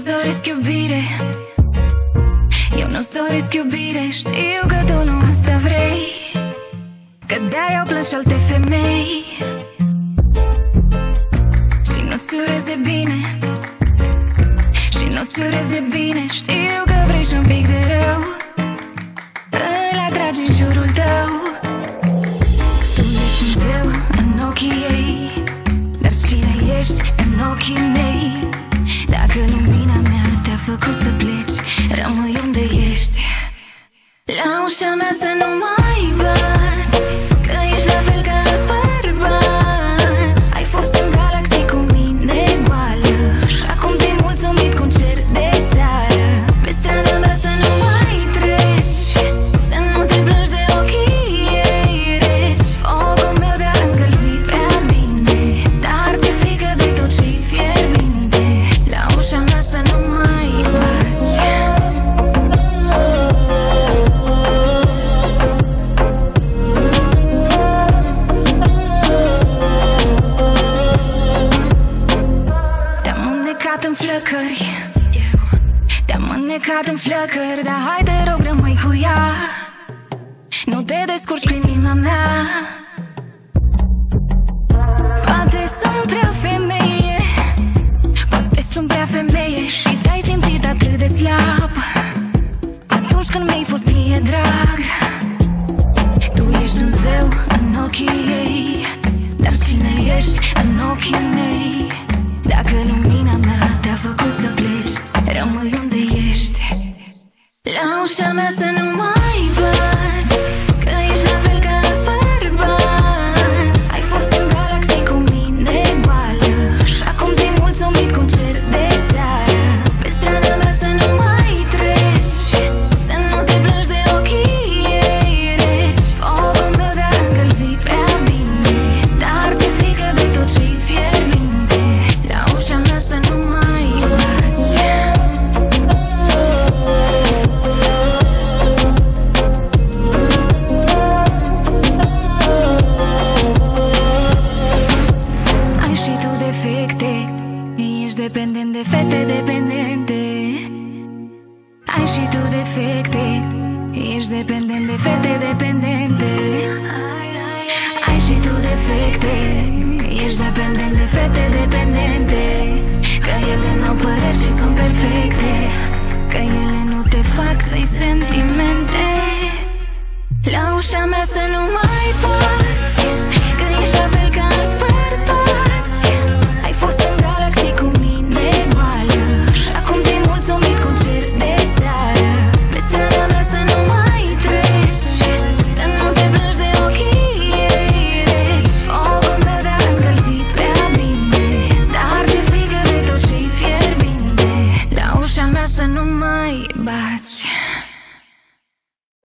doresc iubire. Eu nu-ți doresc iubire. Știu că tu nu asta vrei. Că de-aia plâns și alte femei. Și nu-ți urez de bine. Și nu-ți urez de bine. Știu că vrei și un pic de rău Rămâi unde ești. La ușa mea să nu mai bați înnecat în flăcări Dar hai te rog rămâi cu ea. Nu te descurci cu inima mea. Poate sunt prea femeie Poate sunt prea femeie Și te-ai simțit atât de slab. Atunci când mi-ai fost mie drag Tu ești un zeu în ochii ei. Dar cine ești în ochii mei? Dacă lumina Ești dependent de fete dependente. Ai și tu defecte. Ești dependent de fete dependente. Ai și tu defecte. Ești dependent de fete dependente. Că ele n-au păreri și sunt perfecte. Că ele nu te fac să-i sentimente